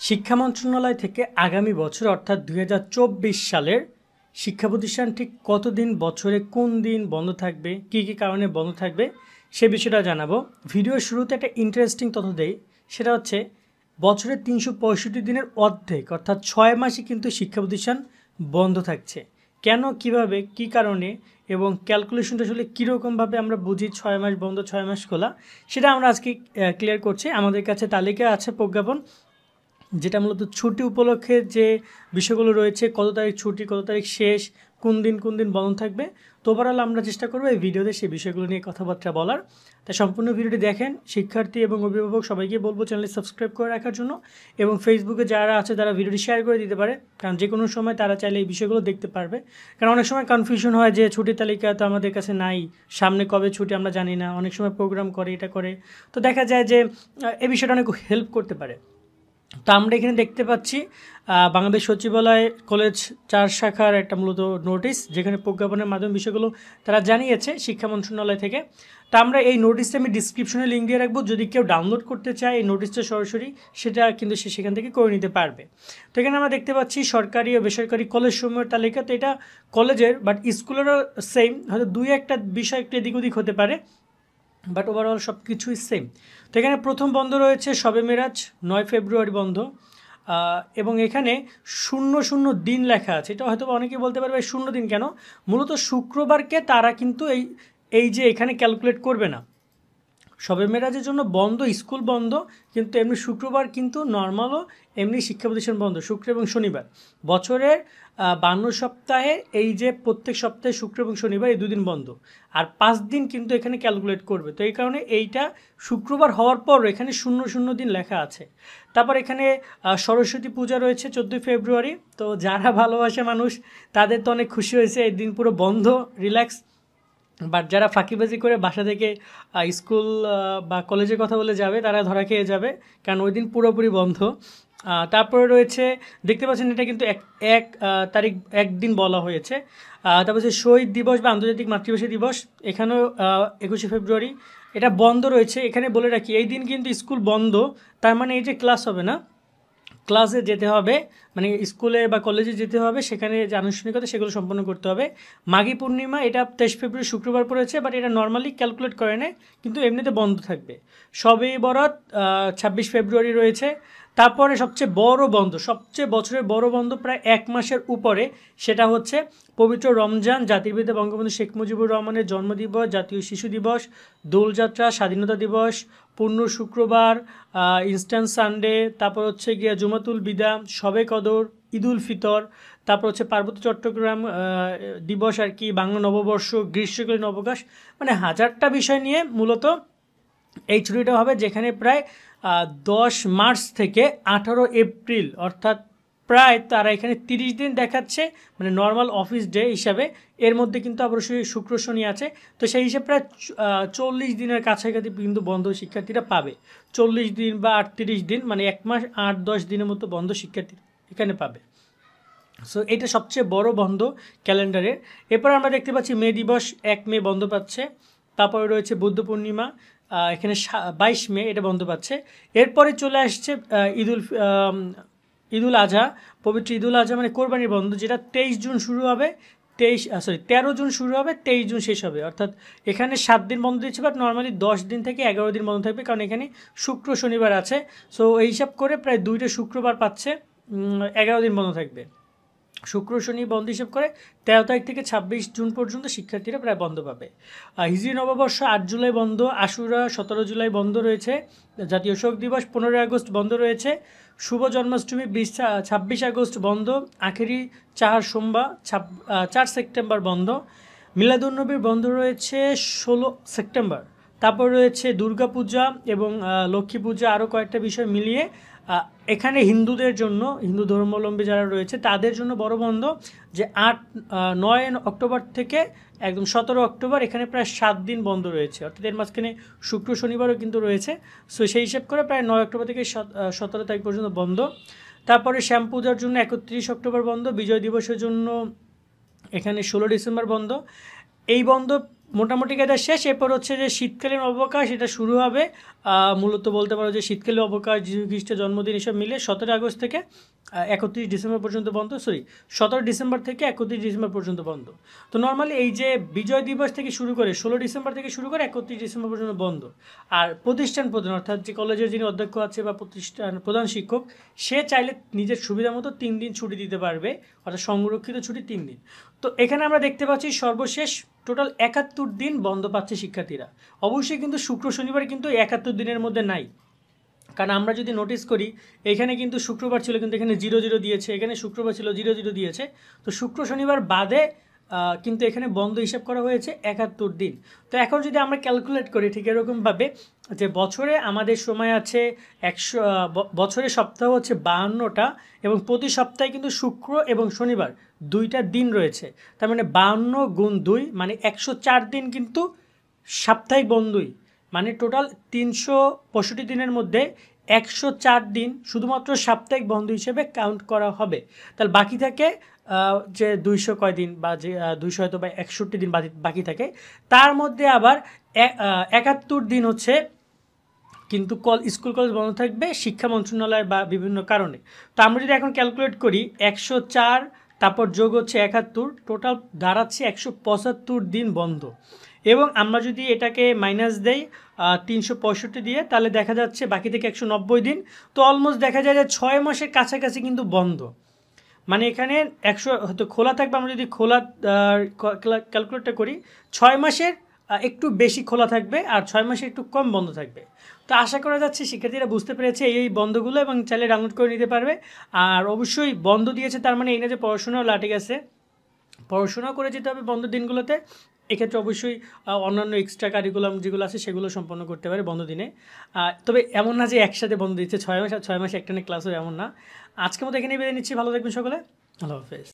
শিক্ষা মন্ত্রণালয় থেকে আগামী বছর, অর্থাৎ দু হাজার চব্বিশ সালের শিক্ষা প্রতিষ্ঠান ঠিক কতদিন, বছরে কোন দিন বন্ধ থাকবে, কী কী কারণে বন্ধ থাকবে, সে বিষয়টা জানাব। ভিডিওর শুরুতে একটা ইন্টারেস্টিং তথ্য দেই, সেটা হচ্ছে বছরের তিনশো দিনের অর্ধেক, অর্থাৎ ছয় মাসে কিন্তু শিক্ষা প্রতিষ্ঠান বন্ধ থাকছে। কেন, কীভাবে, কি কারণে, এবং ক্যালকুলেশনটা আসলে কীরকমভাবে আমরা বুঝি ছয় মাস বন্ধ, ছয় মাস খোলা, সেটা আমরা আজকে ক্লিয়ার করছি। আমাদের কাছে তালিকা আছে প্রজ্ঞাপন যেটা মূলত ছুটি উপলক্ষে যে বিষয়গুলো রয়েছে, কত তারিখ ছুটি, কত তারিখ শেষ, কোন দিন কোন দিন বন্ধ থাকবে, তো ওভারঅল আমরা চেষ্টা করব এই ভিডিওতে সেই বিষয়গুলো নিয়ে কথাবার্তা বলার। তাই সম্পূর্ণ ভিডিওটি দেখেন, শিক্ষার্থী এবং অভিভাবক সবাইকে বলব চ্যানেলটি সাবস্ক্রাইব করে রাখার জন্য এবং ফেসবুকে যারা আছে তারা ভিডিওটি শেয়ার করে দিতে পারে, কারণ যে কোনো সময় তারা চাইলে এই বিষয়গুলো দেখতে পারবে। কারণ অনেক সময় কনফিউশন হয় যে ছুটির তালিকা তো আমাদের কাছে নাই, সামনে কবে ছুটি আমরা জানি না, অনেক সময় প্রোগ্রাম করে, এটা করে। তো দেখা যায় যে এই বিষয়টা অনেক হেল্প করতে পারে। তো আমরা এখানে দেখতে পাচ্ছি বাংলাদেশ সচিবালয় কলেজ চার শাখার একটা মূলত নোটিশ, যেখানে প্রজ্ঞাপনের মাধ্যমে বিষয়গুলো তারা জানিয়েছে শিক্ষা মন্ত্রণালয় থেকে। তা আমরা এই নোটিশটা আমি ডিসক্রিপশনে লিঙ্ক দিয়ে রাখব, যদি কেউ ডাউনলোড করতে চায় এই নোটিশটা সরাসরি সেটা কিন্তু সে সেখান থেকে করে নিতে পারবে। তো এখানে আমরা দেখতে পাচ্ছি সরকারি ও বেসরকারি কলেজ সমূহের তালিকা, তো এটা কলেজের বাট স্কুলেরও সেম হয়তো দুই একটা বিষয় একটু এদিক ওদিক হতে পারে। বাট ওভারঅল সব কিছুই সেম তো এখানে প্রথম বন্ধ রয়েছে সবে মেরাজ, নয় ফেব্রুয়ারি বন্ধ। এবং এখানে শূন্য শূন্য দিন লেখা আছে। এটা হয়তো অনেকে বলতে পারবে শূন্য দিন কেন? মূলত শুক্রবারকে তারা কিন্তু এই এই যে এখানে ক্যালকুলেট করবে না। সবে মেরাজের জন্য বন্ধ, স্কুল বন্ধ, কিন্তু এমনি শুক্রবার কিন্তু নর্মালও এমনি শিক্ষা প্রতিষ্ঠান বন্ধ, শুক্র এবং শনিবার। বছরের বান্ন সপ্তাহে এই যে প্রত্যেক সপ্তাহে শুক্র এবং শনিবার এই দুদিন বন্ধ। আর পাঁচ দিন কিন্তু এখানে ক্যালকুলেট করবে। তো এই কারণে এইটা শুক্রবার হওয়ার পর এখানে শূন্য শূন্য দিন লেখা আছে। তারপর এখানে সরস্বতী পূজা রয়েছে চোদ্দোই ফেব্রুয়ারি। তো যারা ভালোবাসে মানুষ, তাদের তো অনেক খুশি হয়েছে, এই দিন পুরো বন্ধ রিল্যাক্স বাট যারা ফাঁকিবাজি করে বাসা থেকে স্কুল বা কলেজের কথা বলে যাবে, তারা ধরা খেয়ে যাবে, কারণ ওই দিন পুরোপুরি বন্ধ। তারপরে রয়েছে, দেখতে পাচ্ছেন এটা কিন্তু এক এক তারিখ, একদিন বলা হয়েছে। তারপর হচ্ছে শহীদ দিবস বা আন্তর্জাতিক মাতৃভাষী দিবস, এখানেও একুশে ফেব্রুয়ারি। এটা বন্ধ রয়েছে, এখানে বলে রাখি, এই দিন কিন্তু স্কুল বন্ধ, তার মানে এই যে ক্লাস হবে না। ক্লাসে যেতে হবে মানে স্কুলে বা কলেজে যেতে হবে, সেখানে যে আনুষ্ঠানিকতা সেগুলো সম্পন্ন করতে হবে। মাঘী পূর্ণিমা, এটা তেইশ ফেব্রুয়ারি শুক্রবার পড়েছে বাট এটা নর্মালি ক্যালকুলেট করে নেয়, কিন্তু এমনিতে বন্ধ থাকবে। সবেই বরাত ছাব্বিশ ফেব্রুয়ারি রয়েছে তারপরে সবচেয়ে বড় বন্ধ, সবচেয়ে বছরের বড় বন্ধ প্রায় এক মাসের উপরে, সেটা হচ্ছে পবিত্র রমজান জাতির পিতা বঙ্গবন্ধু শেখ মুজিবুর রহমানের জন্মদিবস, জাতীয় শিশু দিবস, দোলযাত্রা, স্বাধীনতা দিবস, পূর্ণ শুক্রবার ইনস্ট্যান্ট সানডে তারপর হচ্ছে গিয়া জুমাতুল বিদা, সবে কদর, ঈদুল ফিতর, তারপর হচ্ছে পার্বত্য চট্টগ্রাম দিবস আর কি, বাংলা নববর্ষ, গ্রীষ্মকালীন অবকাশ মানে হাজারটা বিষয় নিয়ে মূলত এই ছুটিটা হবে, যেখানে প্রায় দশ মার্চ থেকে আঠারো এপ্রিল, অর্থাৎ প্রায় তারা এখানে তিরিশ দিন দেখাচ্ছে মানে নর্মাল অফিস ডে হিসাবে। এর মধ্যে কিন্তু অবশ্যই শুক্র শনি আছে। তো সেই হিসেবে প্রায় চল্লিশ দিনের কাছাকাছি কিন্তু বন্ধ শিক্ষার্থীরা পাবে। চল্লিশ দিন বা আটত্রিশ দিন মানে এক মাস আট দশ দিনের মতো বন্ধ শিক্ষার্থী এখানে পাবে। সো এটা সবচেয়ে বড় বন্ধ ক্যালেন্ডারের। এরপর আমরা দেখতে পাচ্ছি মে দিবস এক মে বন্ধ পাচ্ছে। তারপরে রয়েছে বুদ্ধ পূর্ণিমা। এখানে বাইশ মে এটা বন্ধ পাচ্ছে। এরপরে চলে আসছে ঈদুল ঈদুল আজহা, পবিত্র ঈদুল আজহা মানে কোরবানির বন্ধ, যেটা তেইশ জুন শুরু হবে, তেইশ সরি তেরো জুন শুরু হবে, তেইশ জুন শেষ হবে। অর্থাৎ এখানে সাত দিন বন্ধ দিচ্ছে বাট নর্মালি দশ দিন থেকে এগারো দিন বন্ধ থাকবে, কারণ এখানে শুক্র, শনিবার আছে। সো এই হিসাব করে প্রায় দুইটা শুক্রবার পাচ্ছে এগারো দিন বন্ধ থাকবে। শুক্র, শনি বন্ধ হিসেব করে তেরো তারিখ থেকে ছাব্বিশ জুন পর্যন্ত শিক্ষার্থীরা প্রায় বন্ধ পাবে। হিজরি নববর্ষ আট জুলাই বন্ধ, আশুরা সতেরো জুলাই বন্ধ রয়েছে, জাতীয় শোক দিবস পনেরোই আগস্ট বন্ধ রয়েছে, শুভ জন্মাষ্টমী বিশ ছাব্বিশ আগস্ট বন্ধ, আখেরি চার সোমবার চার সেপ্টেম্বর বন্ধ, মিলাদুন্নবীর বন্ধ রয়েছে ষোলো সেপ্টেম্বর। তারপর রয়েছে দুর্গাপূজা এবং লক্ষ্মী পূজা আরও কয়েকটা বিষয় মিলিয়ে এখানে হিন্দুদের জন্য, হিন্দু ধর্মাবলম্বী যারা রয়েছে, তাদের জন্য বড় বন্ধ যে আট নয় অক্টোবর থেকে একদম সতেরো অক্টোবর এখানে প্রায় সাত দিন বন্ধ রয়েছে। অর্থাৎ এর মাঝখানে শুক্র, শনিবারও কিন্তু রয়েছে। সো সেই হিসেব করে প্রায় নয় অক্টোবর থেকে সতেরো তারিখ পর্যন্ত বন্ধ। তারপরে শ্যাম পূজার জন্য একত্রিশ অক্টোবর বন্ধ, বিজয় দিবসের জন্য এখানে ষোলো ডিসেম্বর বন্ধ। এই বন্ধ মোটামুটি কাজটা শেষ এরপর হচ্ছে যে শীতকালীন অবকাশ এটা শুরু হবে। মূলত বলতে পারো যে শীতকালীন অবকাশ যীশু খ্রিস্টের জন্মদিন এসব মিলে সতেরো আগস্ট থেকে একত্রিশ ডিসেম্বর পর্যন্ত বন্ধ সরি সতেরো ডিসেম্বর থেকে একত্রিশ ডিসেম্বর পর্যন্ত বন্ধ। তো নর্মালি এই যে বিজয় দিবস থেকে শুরু করে, ষোলো ডিসেম্বর থেকে শুরু করে একত্রিশ ডিসেম্বর পর্যন্ত বন্ধ। আর প্রতিষ্ঠান প্রধান, অর্থাৎ যে কলেজের যিনি অধ্যক্ষ আছে বা প্রতিষ্ঠান প্রধান শিক্ষক, সে চাইলে নিজের সুবিধা মতো তিন দিন ছুটি দিতে পারবে, অর্থাৎ সংরক্ষিত ছুটি তিন দিন। তো এখানে আমরা দেখতে পাচ্ছি সর্বশেষ টোটাল একাত্তর দিন বন্ধ পাচ্ছে শিক্ষার্থীরা। অবশ্যই কিন্তু শুক্র, শনিবার কিন্তু এই একাত্তর দিনের মধ্যে নাই। কারণ আমরা যদি নোটিস করি এখানে কিন্তু শুক্রবার ছিল কিন্তু এখানে জিরো জিরো দিয়েছে এখানে শুক্রবার ছিল জিরো জিরো দিয়েছে। তো শুক্র শনিবার বাদে কিন্তু এখানে বন্ধ হিসাব করা হয়েছে একাত্তর দিন। তো এখন যদি আমরা ক্যালকুলেট করি ঠিক এরকমভাবে যে বছরে আমাদের সময় আছে একশো আহ, ব- বছরের সপ্তাহ হচ্ছে বাহান্নটা এবং প্রতি সপ্তাহে কিন্তু শুক্র এবং শনিবার দুইটা দিন রয়েছে। তার মানে বাহান্ন গুণ দুই মানে একশো চার দিন কিন্তু সাপ্তাহিক বন্ধই। মানে টোটাল তিনশো পঁয়ষট্টি দিনের মধ্যে একশো চার দিন শুধুমাত্র সাপ্তাহিক বন্ধ হিসেবে কাউন্ট করা হবে। তাহলে বাকি থাকে যে দুইশো কয় দিন বা যে দুইশো হয়তো বা একষট্টি দিন বাকি- থাকে। তার মধ্যে আবার একাত্তর দিন হচ্ছে কিন্তু কল, স্কুল কলেজ বন্ধ থাকবে, শিক্ষা মন্ত্রণালয় বা বিভিন্ন কারণে। তো আমরা যদি এখন ক্যালকুলেট করি, একশো চার, তারপর যোগ হচ্ছে একাত্তর টোটাল দাঁড়াচ্ছে একশো পঁচাত্তর দিন বন্ধ। এবং আমরা যদি এটাকে মাইনাস দেই তিনশো পঁয়ষট্টি দিয়ে, তাহলে দেখা যাচ্ছে বাকি থেকে একশো নব্বই দিন। তো অলমোস্ট দেখা যায় যে ছয় মাসের কাছাকাছি কিন্তু বন্ধ। মানে এখানে একশো, হয়তো খোলা থাকবে, আমরা যদি খোলা ক্যালকুলেটটা করি, ছয় মাসের একটু বেশি খোলা থাকবে আর ছয় মাসে একটু কম বন্ধ থাকবে। তো আশা করা যাচ্ছে শিক্ষার্থীরা বুঝতে পেরেছে এই বন্ধগুলো এবং চাইলে ডাউনলোড করে নিতে পারবে। আর অবশ্যই বন্ধ দিয়েছে, তার মানে এই না যে পড়াশোনাও লাটে গেছে। পড়াশোনা করে যেতে হবে বন্ধ দিনগুলোতে। এক্ষেত্রে অবশ্যই অন্যান্য এক্সট্রা কারিকুলাম যেগুলো আছে সেগুলো সম্পন্ন করতে পারে বন্ধ দিনে তবে এমন না যে একসাথে বন্ধ দিচ্ছে, ছয় মাস আর ছয় মাসে একটানে ক্লাস হবে এমন না। আজকে মতো এখানেই বেরিয়ে নিচ্ছি, ভালো থাকবেন সকলে। আল্লাহ হাফেজ।